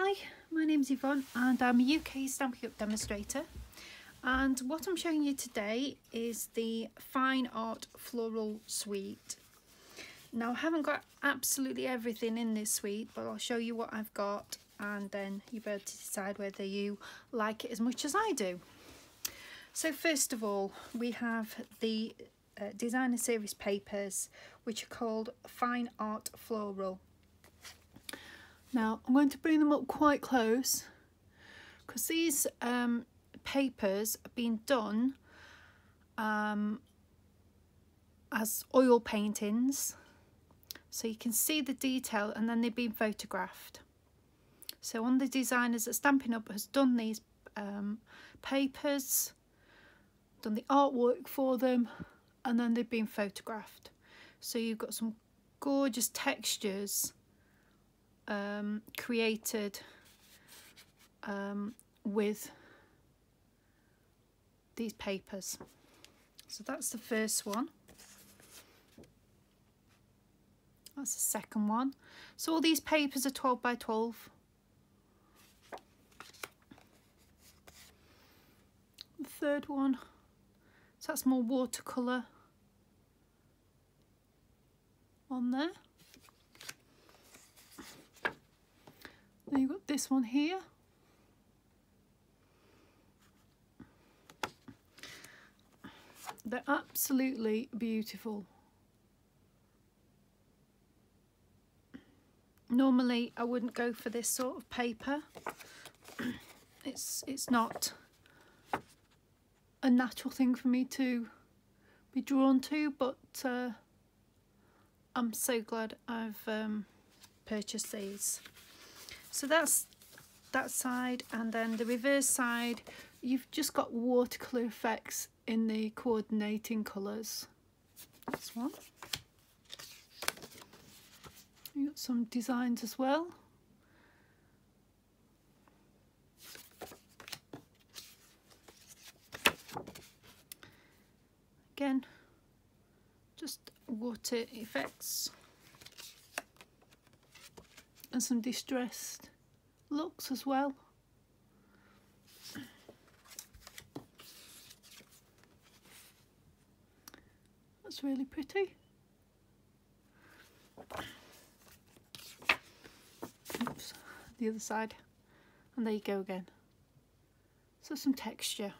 Hi, my name's Yvonne and I'm a UK Stampin' Up demonstrator and what I'm showing you today is the Fine Art Floral Suite. Now I haven't got absolutely everything in this suite but I'll show you what I've got and then you'll be able to decide whether you like it as much as I do. So first of all we have the uh, designer series papers which are called Fine Art Floral now I'm going to bring them up quite close because these um, papers have been done um, as oil paintings so you can see the detail and then they've been photographed. So one of the designers at Stampin' Up has done these um, papers, done the artwork for them and then they've been photographed. So you've got some gorgeous textures um, created um, with these papers. So that's the first one. That's the second one. So all these papers are 12 by 12. The third one, so that's more watercolour on there. Then you've got this one here. They're absolutely beautiful. Normally I wouldn't go for this sort of paper. It's it's not a natural thing for me to be drawn to but uh, I'm so glad I've um, purchased these. So that's that side and then the reverse side you've just got watercolour effects in the coordinating colours. That's one. You got some designs as well. Again, just water effects and some distressed looks as well. That's really pretty. Oops, the other side. And there you go again. So some texture.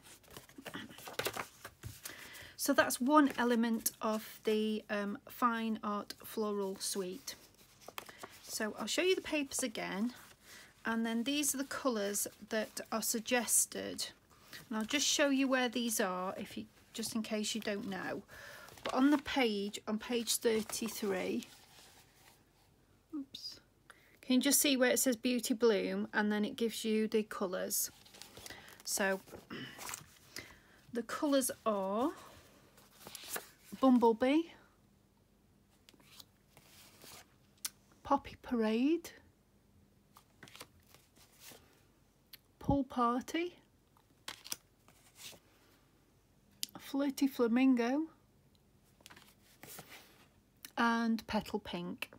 So that's one element of the um, Fine Art Floral Suite. So I'll show you the papers again and then these are the colours that are suggested. And I'll just show you where these are if you just in case you don't know. But on the page on page 33 oops can you just see where it says beauty bloom and then it gives you the colours? So the colours are bumblebee Poppy Parade, Pool Party, Flirty Flamingo and Petal Pink.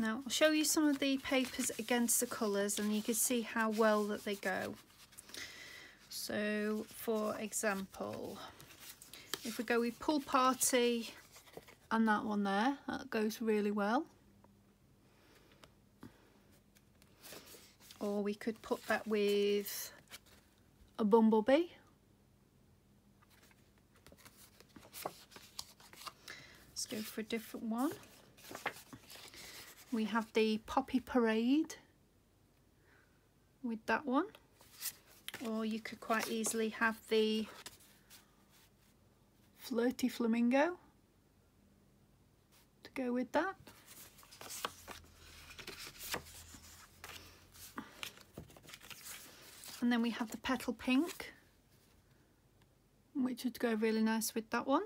Now I'll show you some of the papers against the colours and you can see how well that they go. So for example, if we go with Pool Party and that one there that goes really well or we could put that with a bumblebee. Let's go for a different one. We have the poppy parade with that one. Or you could quite easily have the flirty flamingo to go with that. And then we have the petal pink, which would go really nice with that one.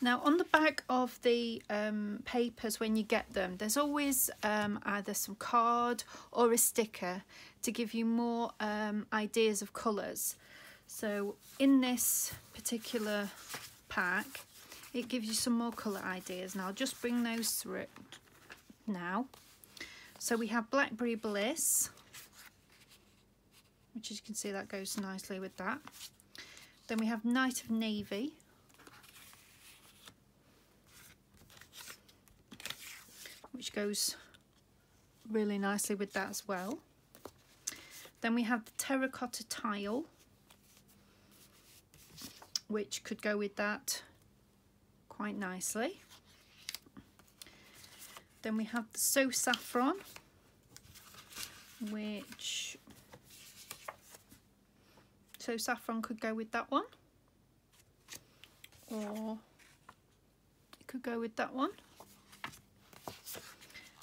Now on the back of the um, papers when you get them, there's always um, either some card or a sticker to give you more um, ideas of colours. So in this particular pack, it gives you some more colour ideas and I'll just bring those through now. So we have Blackberry Bliss, which as you can see that goes nicely with that. Then we have Night of Navy. Which goes really nicely with that as well. Then we have the terracotta tile, which could go with that quite nicely. Then we have the So Saffron, which So Saffron could go with that one. Or it could go with that one.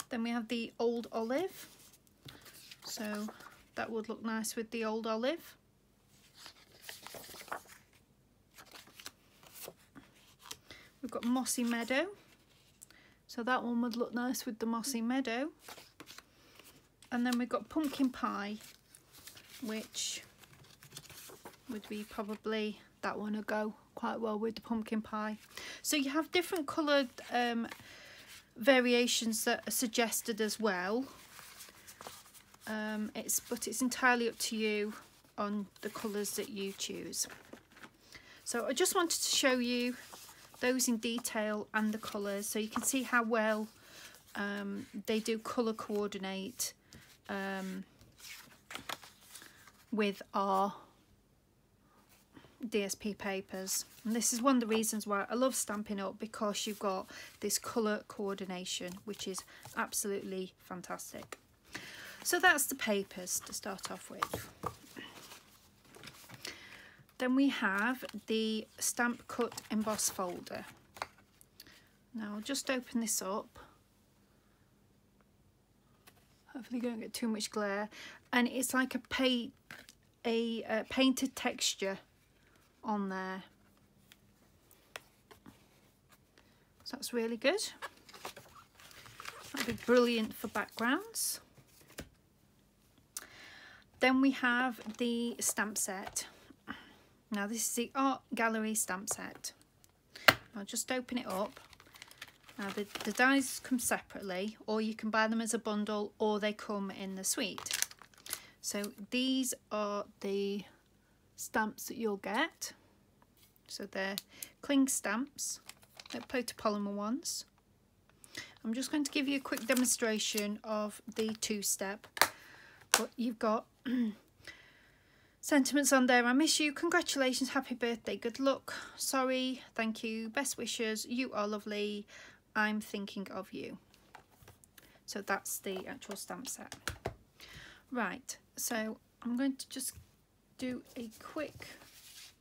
Then we have the Old Olive. So that would look nice with the Old Olive. We've got Mossy Meadow. So that one would look nice with the mossy meadow. And then we've got pumpkin pie, which would be probably that one would go quite well with the pumpkin pie. So you have different coloured um, variations that are suggested as well. Um, it's but it's entirely up to you on the colours that you choose. So I just wanted to show you those in detail and the colours so you can see how well um, they do colour coordinate um, with our DSP papers and this is one of the reasons why I love Stampin' Up because you've got this colour coordination which is absolutely fantastic. So that's the papers to start off with. Then we have the stamp cut emboss folder. Now I'll just open this up. Hopefully you don't get too much glare. And it's like a, pay, a, a painted texture on there. So that's really good. That'd be brilliant for backgrounds. Then we have the stamp set. Now this is the Art Gallery stamp set. I'll just open it up. Now the, the dies come separately or you can buy them as a bundle or they come in the suite. So these are the stamps that you'll get. So they're cling stamps, they're polymer ones. I'm just going to give you a quick demonstration of the two-step. But you've got Sentiments on there. I miss you. Congratulations. Happy birthday. Good luck. Sorry. Thank you. Best wishes. You are lovely. I'm thinking of you. So that's the actual stamp set. Right. So I'm going to just do a quick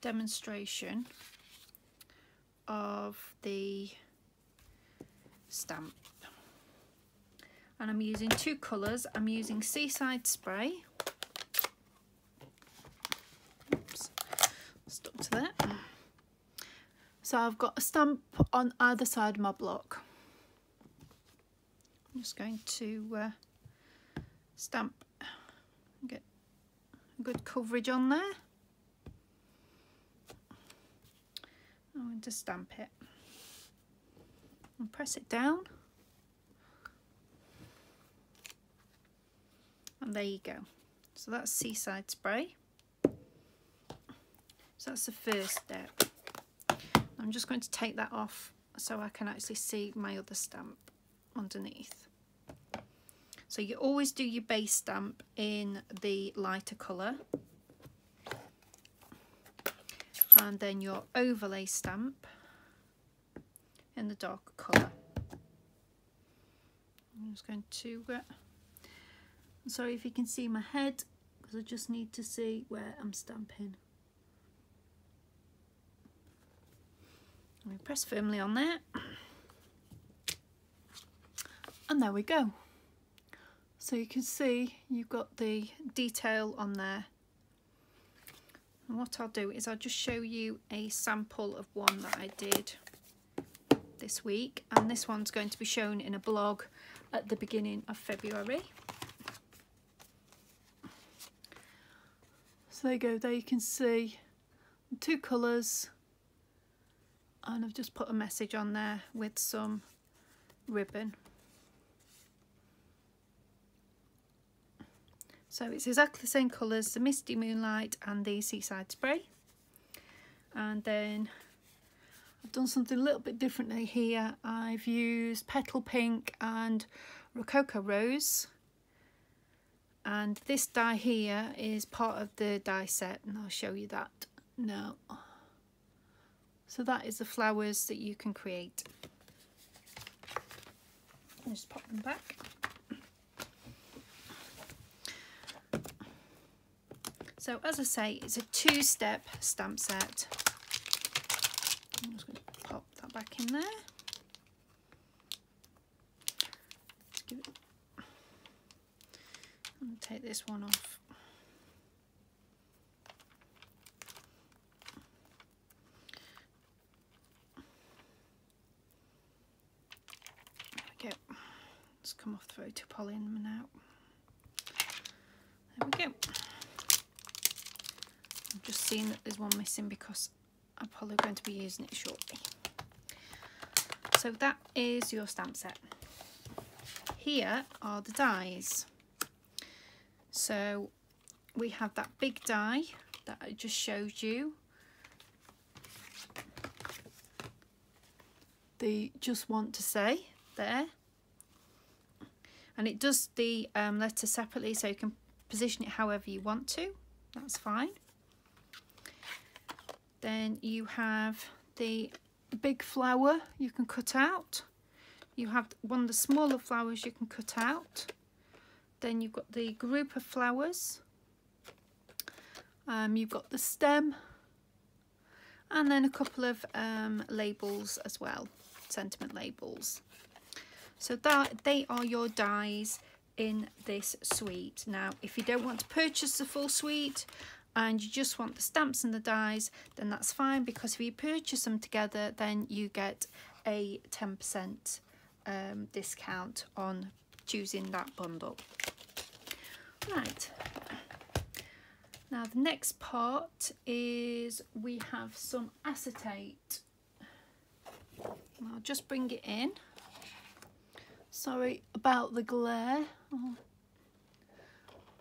demonstration of the stamp. And I'm using two colours. I'm using Seaside Spray stuck to that. So I've got a stamp on either side of my block. I'm just going to uh, stamp, get good coverage on there. I'm going to stamp it and press it down. And there you go. So that's Seaside Spray. So that's the first step. I'm just going to take that off so I can actually see my other stamp underneath. So you always do your base stamp in the lighter colour and then your overlay stamp in the darker colour. I'm just going to, uh, sorry if you can see my head because I just need to see where I'm stamping. Press firmly on there. And there we go. So you can see you've got the detail on there. And what I'll do is I'll just show you a sample of one that I did this week. And this one's going to be shown in a blog at the beginning of February. So there you go, there you can see two colours and I've just put a message on there with some ribbon So it's exactly the same colours, the Misty Moonlight and the Seaside Spray. And then I've done something a little bit differently here. I've used Petal Pink and Rococo Rose. And this die here is part of the die set and I'll show you that now. So that is the flowers that you can create. I'll just pop them back. So as I say, it's a two-step stamp set. I'm just going to pop that back in there. Let's give it. And take this one off. There we go. Let's come off the photo poly now. There we go. I've just that there's one missing because I'm probably going to be using it shortly. So that is your stamp set. Here are the dies. So we have that big die that I just showed you. The just want to say there. And it does the um, letter separately so you can position it however you want to. That's fine. Then you have the big flower you can cut out. You have one of the smaller flowers you can cut out. Then you've got the group of flowers. Um, you've got the stem. And then a couple of um, labels as well, sentiment labels. So that they are your dies in this suite. Now, if you don't want to purchase the full suite, and you just want the stamps and the dies, then that's fine because if you purchase them together, then you get a 10% um, discount on choosing that bundle. Right. Now the next part is we have some acetate. I'll just bring it in. Sorry about the glare. Oh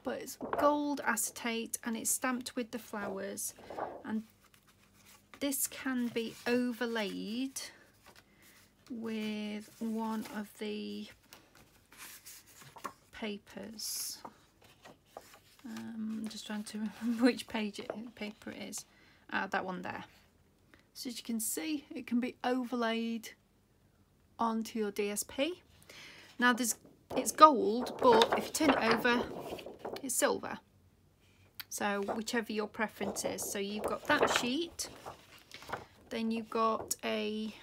but it's gold acetate and it's stamped with the flowers. And this can be overlaid with one of the papers. Um, I'm just trying to remember which page it, paper it is. Uh, that one there. So as you can see it can be overlaid onto your DSP now there's it's gold but if you turn it over silver. So whichever your preference is. So you've got that sheet. Then you've got a,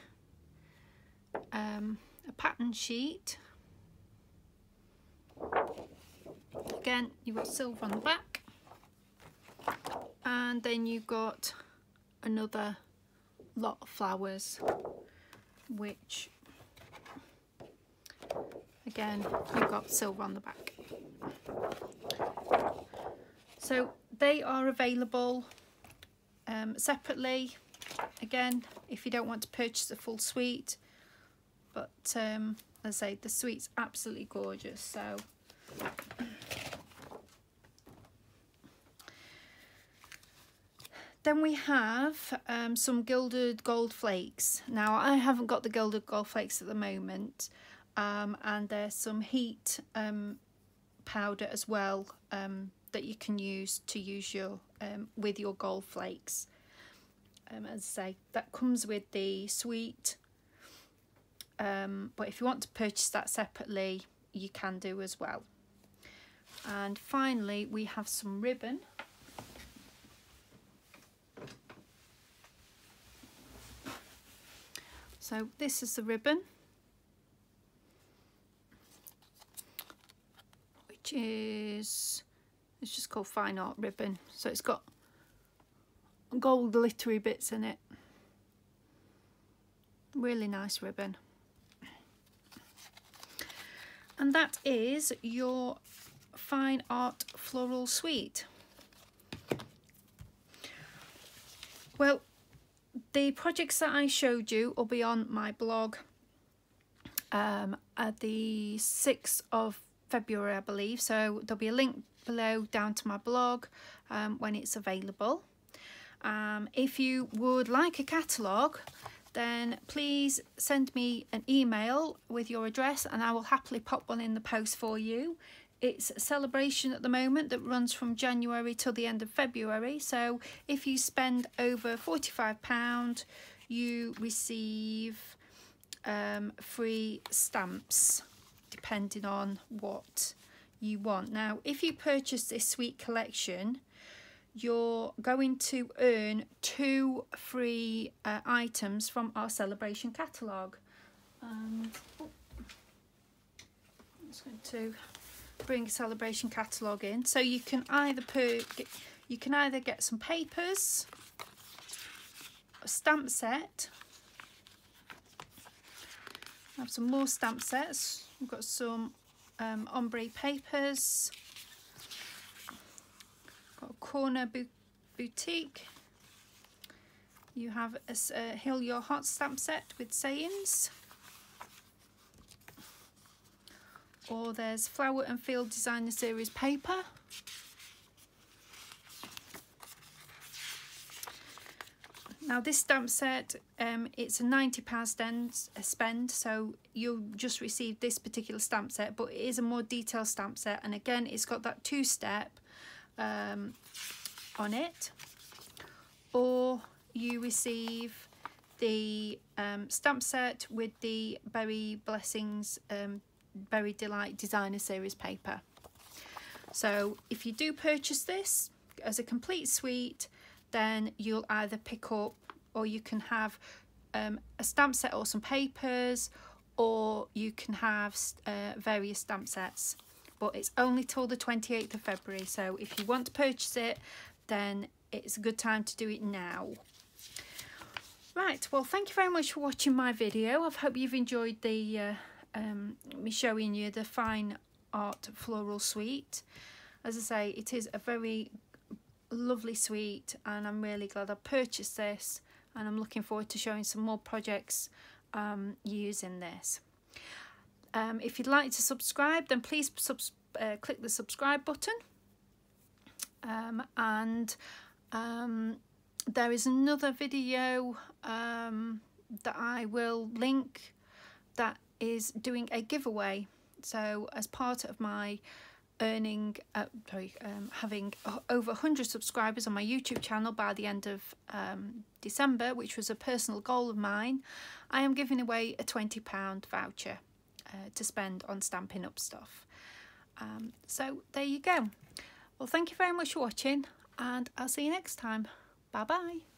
um, a pattern sheet. Again, you've got silver on the back. And then you've got another lot of flowers, which again, you've got silver on the back. So they are available um, separately. Again, if you don't want to purchase a full suite, but um, as I say, the suite's absolutely gorgeous. So then we have um, some gilded gold flakes. Now I haven't got the gilded gold flakes at the moment, um, and there's some heat um, powder as well um, that you can use to use your um, with your gold flakes. Um, as I say, that comes with the suite. Um, but if you want to purchase that separately, you can do as well. And finally, we have some ribbon. So this is the ribbon. Which is it's just called fine art ribbon. So it's got gold glittery bits in it. Really nice ribbon. And that is your fine art floral suite. Well the projects that I showed you will be on my blog um, at the 6th of February, I believe. So there'll be a link below down to my blog um, when it's available. Um, if you would like a catalogue, then please send me an email with your address and I will happily pop one in the post for you. It's a celebration at the moment that runs from January till the end of February. So if you spend over £45, you receive um, free stamps depending on what you want. Now, if you purchase this suite collection, you're going to earn two free uh, items from our celebration catalogue. Um, oh, I'm just going to bring a celebration catalogue in. So you can either per you can either get some papers, a stamp set. I have some more stamp sets. We've got some um, ombre papers. Got a corner boutique. You have a, a Heal Your Heart stamp set with sayings. Or there's Flower and Field Designer Series paper. Now this stamp set, um, it's a £90 spend, so you'll just receive this particular stamp set, but it is a more detailed stamp set. And again, it's got that two-step um, on it. Or you receive the um, stamp set with the Berry Blessings um, Berry Delight Designer Series paper. So if you do purchase this as a complete suite, then you'll either pick up or you can have um, a stamp set or some papers or you can have uh, various stamp sets but it's only till the 28th of February. So if you want to purchase it then it's a good time to do it now. Right well thank you very much for watching my video. I hope you've enjoyed the uh, um, me showing you the fine art floral suite. As I say it is a very lovely suite and I'm really glad I purchased this and I'm looking forward to showing some more projects um, using this. Um, if you'd like to subscribe then please subs uh, click the subscribe button um, and um, there is another video um, that I will link that is doing a giveaway so as part of my earning, uh, sorry, um, having over 100 subscribers on my YouTube channel by the end of um, December, which was a personal goal of mine, I am giving away a £20 voucher uh, to spend on stamping Up stuff. Um, so there you go. Well, thank you very much for watching and I'll see you next time. Bye-bye.